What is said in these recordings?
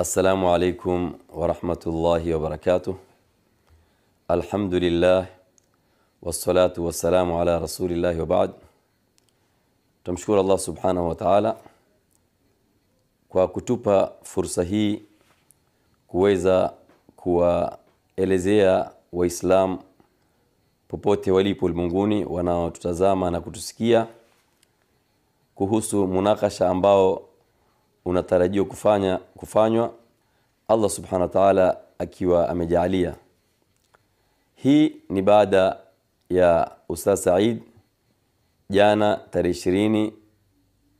السلام عليكم ورحمة الله وبركاته الحمد لله والصلاة والسلام على رسول الله وبعد Allah subhanahu wa ta'ala kwa kutupa fursa hii kuweza kuwaelezea waislamu popote walipo ulimwenguni wanaotutazama na kutusikia kuhusu munakasha ambao unatarajiwa kufanya kufanywa Allah subhanahu wa ta'ala akiwa amejaalia hii ni baada ya Ustaz Said jana tarehe ishirini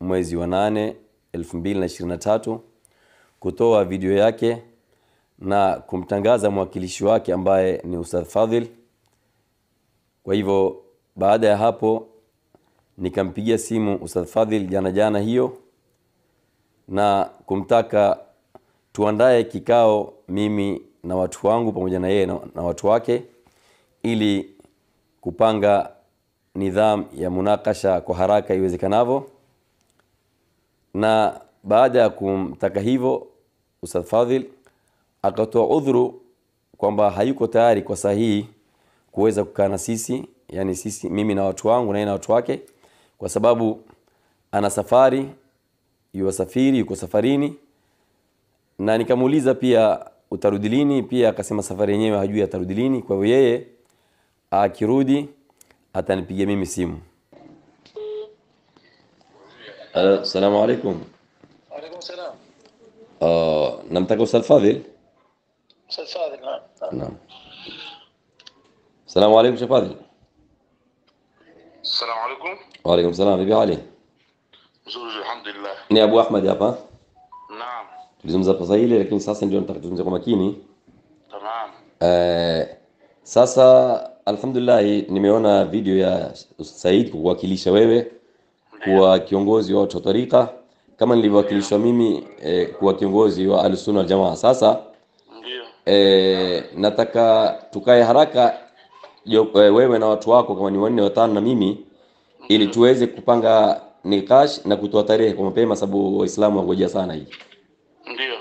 mwezi wa nane elfu mbili na ishirini na tatu kutoa video yake na kumtangaza mwakilishi wake ambaye ni Ustadh Fadhil. Kwa hivyo baada ya hapo nikampigia simu Ustadh Fadhil jana jana hiyo na kumtaka tuandae kikao mimi na watu wangu pamoja na yeye na, na watu wake ili kupanga nidhamu ya munakasha kwa haraka iwezekanavyo. Na baada ya kumtaka hivyo Ustadh Fadhil akatoa udhuru kwamba hayuko tayari kwa sahihi kuweza kukaa na sisi yani sisi mimi na watu wangu na yeye na watu wake kwa sababu ana safari yuwasafiri yuko safarini, na nikamuuliza pia utarudi lini, pia akasema safari yenyewe hajui atarudi lini. Kwa hivyo yeye akirudi atanipigia mimi simu. Assalamu alaikum. Alaikum salam. Uh, namtaka Ustadh Fadhil. Ustadh Fadhil, naam. Naam. Assalamu alaikum Sheikh Fadhil. Assalamu alaikum. Wa alaikum salam, Bibi Ali. Ni Abu Ahmad hapa. Naam. Tulizungumza hapa ile lakini sasa ndio nataka tuzungumze kwa makini. Tamam. Eh, sasa alhamdulillah nimeona video ya Said kukuwakilisha wewe kuwa kiongozi wa watu wa tarika kama nilivyowakilishwa mimi eh, kuwa kiongozi wa Ahlusunna wal Jamaa. Sasa ndio. Eh, nataka tukae haraka eh, wewe na watu wako kama ni wanne watano na mimi ili tuweze kupanga nikash na kutoa tarehe kwa mapema sababu waislamu wangojea sana hii. Ndio.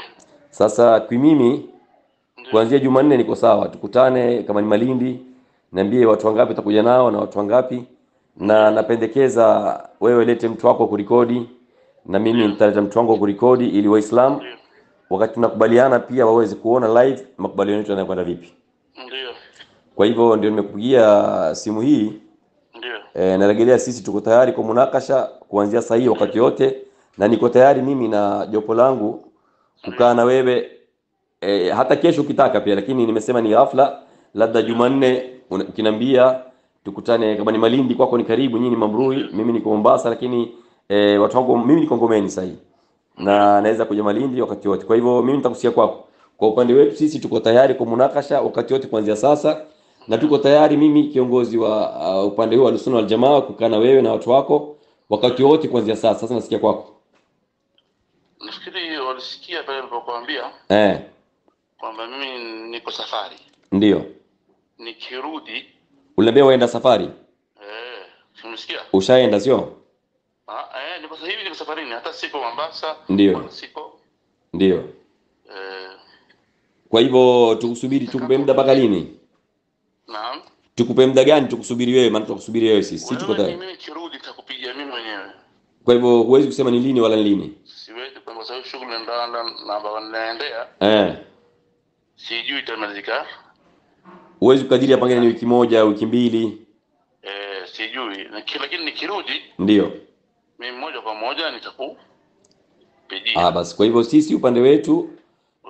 Sasa kwa mimi kuanzia jumanne niko sawa. Tukutane kama ni malindi niambie watu wangapi utakuja nao na watu wangapi. Na napendekeza wewe lete mtu wako kurikodi na mimi nitaleta mtu wangu wa kurikodi ili waislamu wakati tunakubaliana pia waweze kuona live makubaliano yetu yanakwenda vipi. Ndio. Kwa hivyo ndio nimekupigia simu hii e, narejelea sisi tuko tayari kwa munakasha kuanzia saa hii wakati wote, na niko tayari mimi na jopo langu kukaa na wewe e, hata kesho ukitaka pia, lakini nimesema ni ghafla, labda Jumanne ukinambia tukutane, kama ni Malindi kwako ni karibu, nyinyi ni mimi niko Mombasa, lakini e, watu wangu mimi niko Ngomeni sasa hii na naweza kuja Malindi wakati wote. Kwa hivyo mimi nitakusikia kwako. Kwa upande wetu sisi tuko tayari kwa munakasha wakati wote kuanzia sasa, na tuko tayari mimi kiongozi wa uh, upande huu wa Ahlusunna wal Jamaa kukaa na wewe na watu wako wakati wote kuanzia sasa. Sasa nasikia kwako. nafikiri walisikia pale nilipokuambia Eh, kwamba mimi niko safari ndio. nikirudi Uliniambia waenda safari. eh umesikia Ushaenda sio? ah eh niko sasa hivi niko safarini hata siko Mombasa Ndio. siko Ndio. eh Kwa hivyo tukusubiri, tukupe muda mpaka lini? Naam Tukupe muda gani tukusubiri wewe? Maana tukusubiri wewe sisi. Sisi tuko tayari. mimi nikirudi nitakupigia mimi mwenyewe Kwa hivyo huwezi kusema ni lini wala ni lini. siwezi kwa sababu shughuli ndio na naendea Eh. sijui itamalizika Huwezi kukadiria pengine ni wiki moja, wiki mbili. eh sijui lakini nikirudi Ndio. mimi moja kwa moja nitakupigia Ah, basi kwa hivyo sisi upande wetu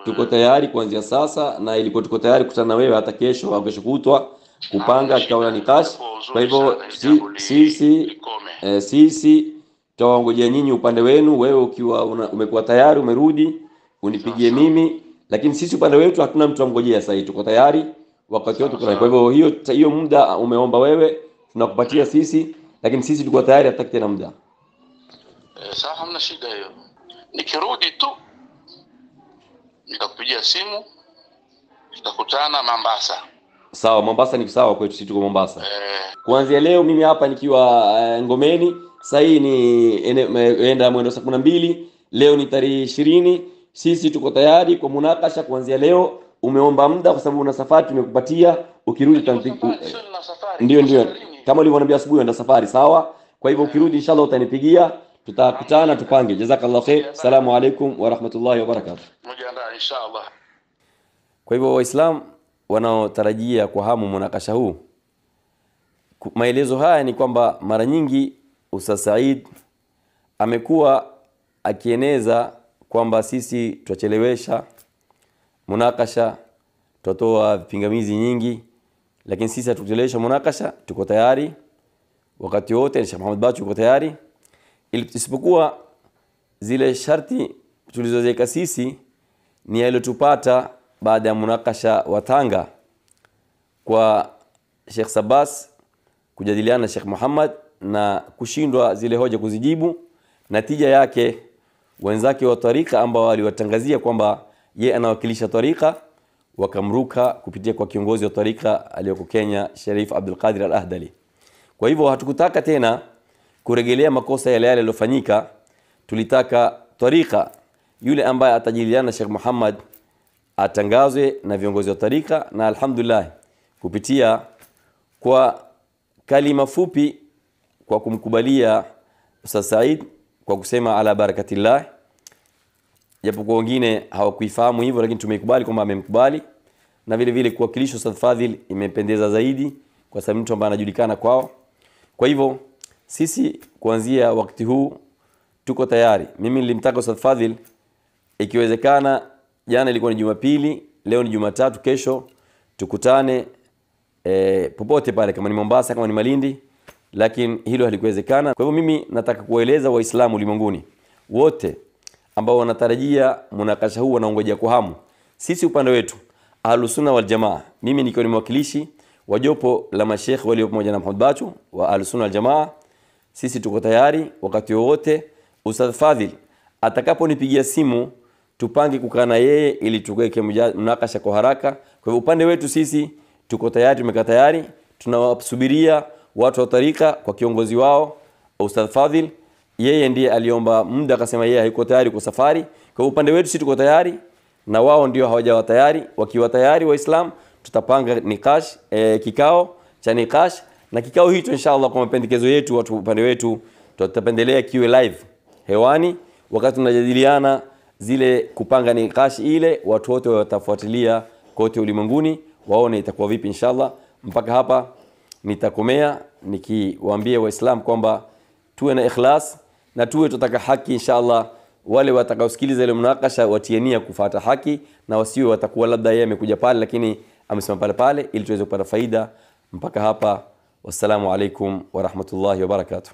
tuko tayari kuanzia sasa, na ilikuwa tuko tayari kukutana na wewe hata kesho au kesho kutwa kupanga Hamna ni kasi. Kwa hivyo sisi eh, sisi tutawangojea nyinyi upande wenu, wewe ukiwa una, umekuwa tayari umerudi unipigie mimi, lakini sisi upande wetu hatuna mtu amngojea sasa tuko tayari wakati wote. Kwa hivyo hiyo hiyo muda umeomba wewe tunakupatia sisi, lakini sisi tulikuwa tayari, hataki tena muda. Eh, sawa hamna shida hiyo nikirudi tu nitakupigia simu tutakutana Mombasa Sawa, Mombasa ni sawa kwetu, sisi tuko Mombasa. eh, kuanzia leo mimi hapa nikiwa uh, Ngomeni sasa hii ni enda mwendo saa kumi na mbili leo ni tarehe ishirini. Sisi tuko tayari kwa munakasha kuanzia leo. Umeomba muda kwa sababu una safari tumekupatia. Ukirudi Niko utanipig- safari, sio ndio ndio. Kama ulivyoniambia asubuhi enda safari sawa? Kwa hivyo ukirudi inshallah utanipigia. Tutakutana tupange. Jazakallah khair. Salamu alaikum wa rahmatullahi wa barakatuh. Kwa hivyo waislam wanaotarajia kwa hamu mwanakasha huu. Maelezo haya ni kwamba mara nyingi usa Said amekuwa akieneza kwamba sisi twachelewesha munakasha twatoa vipingamizi nyingi lakini sisi hatukuchelewesha munakasha tuko tayari. Wakati wote Sheikh Muhammad Bachu yuko tayari. Isipokuwa zile sharti tulizoziweka sisi ni yaliyotupata baada ya munakasha wa Tanga kwa Sheikh Sabas kujadiliana na Sheikh Muhammad na kushindwa zile hoja kuzijibu. Natija yake wenzake wa tarika ambao waliwatangazia kwamba ye anawakilisha tarika wakamruka kupitia kwa kiongozi wa tarika aliyoko Kenya Sharif Abdul Qadir Al Ahdali. Kwa hivyo hatukutaka tena kuregelea makosa yale yale yaliyofanyika. Tulitaka tarika yule ambaye atajadiliana na Sheikh Muhammad atangazwe na viongozi wa tarika, na alhamdulillah kupitia kwa kalima fupi kwa kumkubalia Ustaz Said kwa kusema ala barakatillah, japokuwa wengine hawakuifahamu hivyo, lakini tumeikubali kwamba amemkubali, na vile vile kuwakilisha Ustaz Fadhil imependeza zaidi, kwa sababu mtu ambaye anajulikana kwao. Kwa hivyo sisi kuanzia wakati huu tuko tayari. Mimi nilimtaka Ustaz Fadhil ikiwezekana, jana ilikuwa ni Jumapili, leo ni Jumatatu, kesho tukutane e, popote pale, kama ni Mombasa, kama ni Malindi, lakini hilo halikuwezekana. Kwa hivyo mimi nataka kuwaeleza Waislamu ulimwenguni wote ambao wanatarajia munakasha huu, wanaongojea kwa hamu. Sisi upande wetu Ahlusunna Waljamaa, mimi nikiwa ni mwakilishi wa jopo la mashekhe walio pamoja na Muhammad wa Ahlusunna wal Jamaa, sisi tuko tayari wakati wowote Ustadh Fadhil atakaponipigia simu tupange kukaa na yeye ili tuweke mnakasha kwa haraka. Kwa hivyo upande wetu sisi tuko tayari, tumekaa tayari, tunawasubiria watu wa tarika kwa kiongozi wao Ustadh Fadhil. Yeye ndiye aliomba muda akasema yeye hayuko tayari kwa safari. Kwa hivyo upande wetu sisi tuko tayari na wao ndio hawajawa tayari. Wakiwa tayari Waislam tutapanga nikash e, kikao cha nikash na kikao hicho inshallah kwa mapendekezo yetu watu upande wetu tutapendelea kiwe live hewani wakati tunajadiliana zile kupanga nikashi ile watu wote watafuatilia kote ulimwenguni waone itakuwa vipi inshallah. Mpaka hapa nitakomea nikiwaambia waislamu kwamba tuwe na ikhlas na tuwe tutaka haki inshallah. Wale watakaosikiliza ile munakasha watie nia kufuata haki na wasiwe watakuwa labda yeye amekuja pale lakini amesimama pale pale ili tuweze kupata faida. Mpaka hapa wassalamu alaikum warahmatullahi wabarakatuh